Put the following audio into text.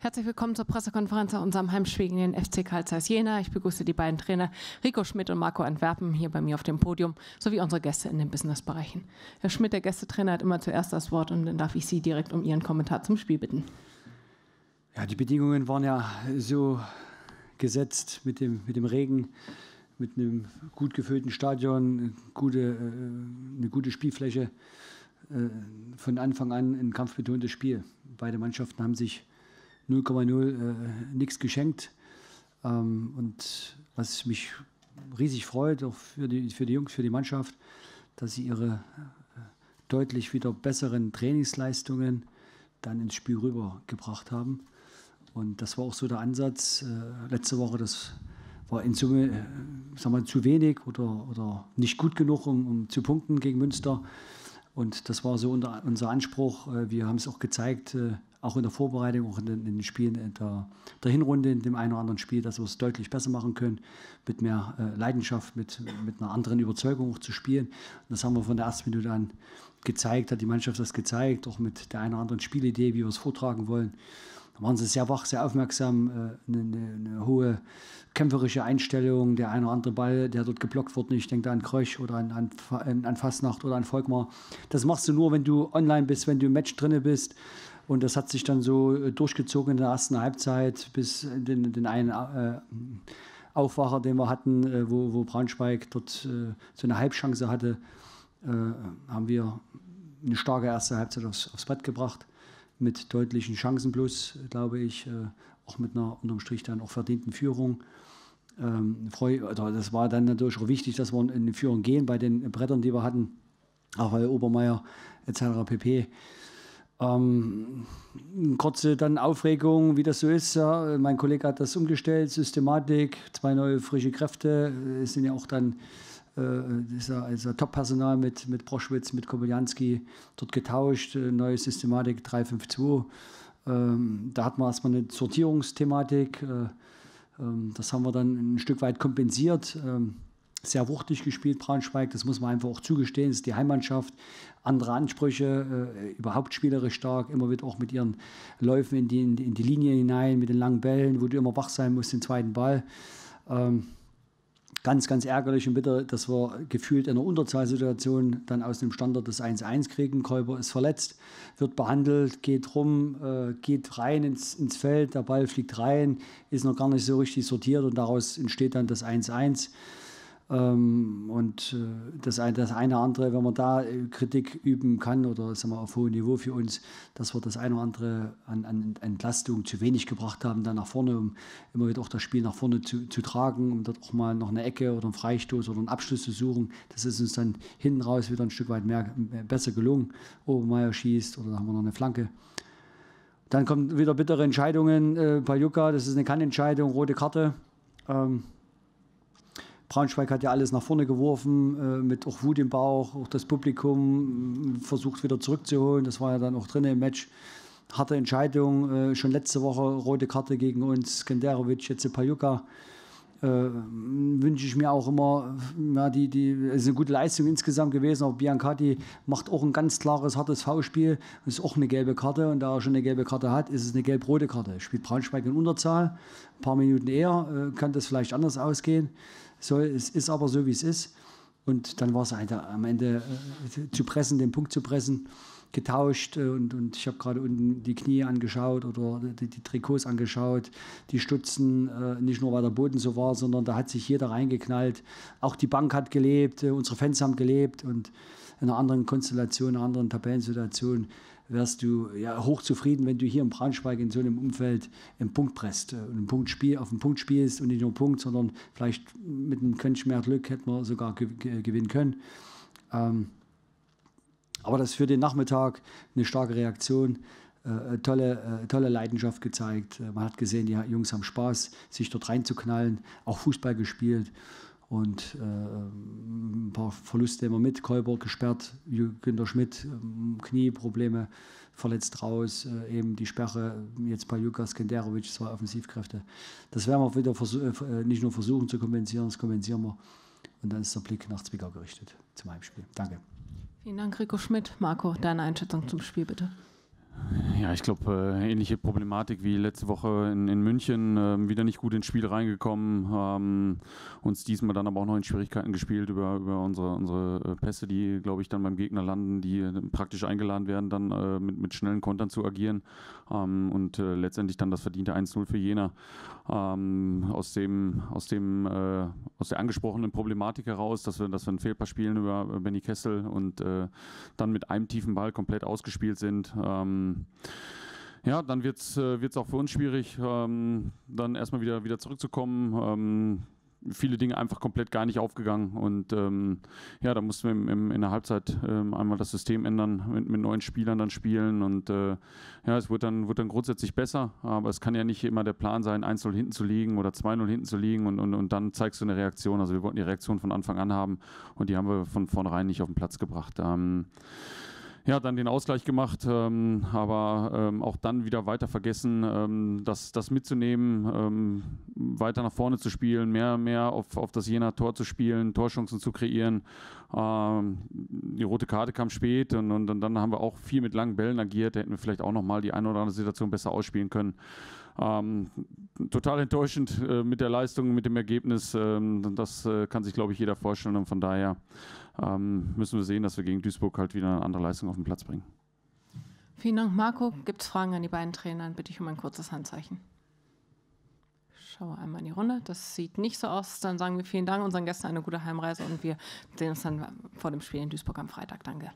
Herzlich willkommen zur Pressekonferenz an unserem Heimspiel gegen den FC Karl Zeiss Jena. Ich begrüße die beiden Trainer Rico Schmidt und Marco Antwerpen hier bei mir auf dem Podium sowie unsere Gäste in den Businessbereichen. Herr Schmidt, der Gästetrainer, hat immer zuerst das Wort und dann darf ich Sie direkt um Ihren Kommentar zum Spiel bitten. Ja, die Bedingungen waren ja so gesetzt mit dem, mit dem Regen, mit einem gut gefüllten Stadion, gute, äh, eine gute Spielfläche. Äh, von Anfang an ein kampfbetontes Spiel. Beide Mannschaften haben sich 0,0 äh, nichts geschenkt. Ähm, und was mich riesig freut, auch für die, für die Jungs, für die Mannschaft, dass sie ihre äh, deutlich wieder besseren Trainingsleistungen dann ins Spiel rübergebracht haben. Und das war auch so der Ansatz. Äh, letzte Woche, das war in Summe äh, sagen wir, zu wenig oder, oder nicht gut genug, um, um zu punkten gegen Münster. Und das war so unser, Anspruch. Äh, wir haben es auch gezeigt, äh, auch in der Vorbereitung, auch in den, in den Spielen in der, der, Hinrunde, in dem einen oder anderen Spiel, dass wir es deutlich besser machen können, mit mehr äh, Leidenschaft, mit, mit einer anderen Überzeugung auch zu spielen. Und das haben wir von der ersten Minute an gezeigt, hat die Mannschaft das gezeigt, auch mit der einen oder anderen Spielidee, wie wir es vortragen wollen. Da waren sie sehr wach, sehr aufmerksam, äh, eine, eine, hohe kämpferische Einstellung. Der eine oder andere Ball, der dort geblockt wurde, ich denke da an Kröch oder an, an, an Fastnacht oder an Volkmar. Das machst du nur, wenn du online bist, wenn du im Match drinne bist. Und das hat sich dann so äh, durchgezogen in der ersten Halbzeit bis den, den einen äh, Aufwacher, den wir hatten, äh, wo, wo Braunschweig dort äh, so eine Halbchance hatte, äh, haben wir eine starke erste Halbzeit aufs, aufs Brett gebracht mit deutlichen Chancen plus, glaube ich, äh, auch mit einer unterm Strich dann auch verdienten Führung. Ähm, freu, also das war dann natürlich auch wichtig, dass wir in die Führung gehen bei den Brettern, die wir hatten, auch bei Obermeier etc. pp. Ähm, kurze dann Aufregung, wie das so ist. Ja. Mein Kollege hat das umgestellt, Systematik, zwei neue frische Kräfte, es sind ja auch dann äh, also Top-Personal mit, mit Broschwitz, mit Koboljanski dort getauscht, äh, neue Systematik 352. Ähm, da hatten wir erstmal eine Sortierungsthematik. Äh, ähm, das haben wir dann ein Stück weit kompensiert. Ähm, sehr wuchtig gespielt, Braunschweig, das muss man einfach auch zugestehen. Das ist die Heimmannschaft, andere Ansprüche, äh, überhaupt spielerisch stark, immer wieder auch mit ihren Läufen in die, in die Linie hinein, mit den langen Bällen, wo du immer wach sein musst, den zweiten Ball. Ähm, ganz, ganz ärgerlich und bitter, dass wir gefühlt in einer Unterzahlsituation dann aus dem Standard das 1-1 kriegen. Kolber ist verletzt, wird behandelt, geht rum, äh, geht rein ins, ins Feld, der Ball fliegt rein, ist noch gar nicht so richtig sortiert und daraus entsteht dann das 1-1. Ähm, und äh, das, eine, das eine oder andere, wenn man da äh, Kritik üben kann oder sagen wir, auf hohem Niveau für uns, dass wir das eine oder andere an, an Entlastung zu wenig gebracht haben, dann nach vorne, um immer wieder auch das Spiel nach vorne zu, zu tragen, um dort auch mal noch eine Ecke oder einen Freistoß oder einen Abschluss zu suchen. Das ist uns dann hinten raus wieder ein Stück weit mehr, besser gelungen. Obermeier schießt oder dann haben wir noch eine Flanke. Dann kommen wieder bittere Entscheidungen. Äh, Pajuka, das ist eine Kannentscheidung, rote Karte. Ähm, Braunschweig hat ja alles nach vorne geworfen, äh, mit auch Wut im Bauch, auch das Publikum äh, versucht wieder zurückzuholen. Das war ja dann auch drin im Match. Harte Entscheidung, äh, schon letzte Woche rote Karte gegen uns, Skenderovic, jetzt Pajuka. Äh, wünsche ich mir auch immer, ja, die, die, es ist eine gute Leistung insgesamt gewesen, aber Biancati macht auch ein ganz klares, hartes V-Spiel, ist auch eine gelbe Karte und da er schon eine gelbe Karte hat, ist es eine gelb-rote Karte. Spielt Braunschweig in Unterzahl, ein paar Minuten eher, äh, kann das vielleicht anders ausgehen. So, es ist aber so, wie es ist. Und dann war es halt am Ende äh, zu pressen, den Punkt zu pressen, getauscht. Äh, und, und ich habe gerade unten die Knie angeschaut oder die, die Trikots angeschaut, die Stutzen, äh, nicht nur weil der Boden so war, sondern da hat sich jeder reingeknallt. Auch die Bank hat gelebt, äh, unsere Fans haben gelebt und in einer anderen Konstellation, in einer anderen Tabellensituation wärst du ja hochzufrieden, wenn du hier im Braunschweig in so einem Umfeld einen Punkt presst äh, und einen Punkt spiel, auf einen Punkt spielst und nicht nur einen Punkt, sondern vielleicht mit einem Quäntchen mehr Glück hätten wir sogar gewinnen können. Ähm, aber das für den Nachmittag eine starke Reaktion. Äh, tolle, äh, tolle Leidenschaft gezeigt. Äh, man hat gesehen, die Jungs haben Spaß, sich dort reinzuknallen, auch Fußball gespielt und äh, ein paar Verluste immer mit. Kolber gesperrt, Günter Schmidt, äh, Knieprobleme, verletzt raus, äh, eben die Sperre, jetzt bei Jukas Kenderovic, zwei Offensivkräfte. Das werden wir wieder äh, nicht nur versuchen zu kompensieren, das kompensieren wir. Und dann ist der Blick nach Zwickau gerichtet zum Heimspiel. Danke. Vielen Dank, Rico Schmidt. Marco, deine Einschätzung zum Spiel bitte. Ja, ich glaube, äh, ähnliche Problematik wie letzte Woche in, in München. Äh, wieder nicht gut ins Spiel reingekommen. Ähm, uns diesmal dann aber auch noch in Schwierigkeiten gespielt über, über unsere, unsere äh, Pässe, die, glaube ich, dann beim Gegner landen, die äh, praktisch eingeladen werden, dann äh, mit, mit schnellen Kontern zu agieren. Ähm, und äh, letztendlich dann das verdiente 1-0 für Jena. Ähm, aus, dem, aus, dem, aus der angesprochenen Problematik heraus, dass wir, dass wir einen Fehlpass spielen über Benny Kessel und dann mit einem tiefen Ball komplett ausgespielt sind. Ähm, ja, dann wird es äh, auch für uns schwierig, ähm, dann erstmal wieder, wieder zurückzukommen. Ähm, viele Dinge einfach komplett gar nicht aufgegangen. Und ähm, ja, da mussten wir im, im, in der Halbzeit ähm, einmal das System ändern, mit, mit, neuen Spielern dann spielen. Und äh, ja, es wird dann, wird dann grundsätzlich besser. Aber es kann ja nicht immer der Plan sein, 1-0 hinten zu liegen oder 2-0 hinten zu liegen und, und, und dann zeigst du eine Reaktion. Also wir wollten die Reaktion von Anfang an haben und die haben wir von vornherein nicht auf den Platz gebracht. Ja, dann den Ausgleich gemacht, ähm, aber ähm, auch dann wieder weiter vergessen, ähm, das, das mitzunehmen, ähm, weiter nach vorne zu spielen, mehr, mehr auf, auf das Jena Tor zu spielen, Torchancen zu kreieren. Ähm, die rote Karte kam spät und, und, und, dann haben wir auch viel mit langen Bällen agiert. Da hätten wir vielleicht auch nochmal die eine oder andere Situation besser ausspielen können. Ähm, total enttäuschend äh, mit der Leistung, mit dem Ergebnis. das äh, kann sich, glaube ich, jeder vorstellen und von daher ähm, müssen wir sehen, dass wir gegen Duisburg halt wieder eine andere Leistung auf den Platz bringen. Vielen Dank, Marco. Gibt es Fragen an die beiden Trainer? Bitte ich um ein kurzes Handzeichen. Schaue einmal in die Runde. Das sieht nicht so aus. Dann sagen wir vielen Dank unseren Gästen eine gute Heimreise und wir sehen uns dann vor dem Spiel in Duisburg am Freitag. Danke.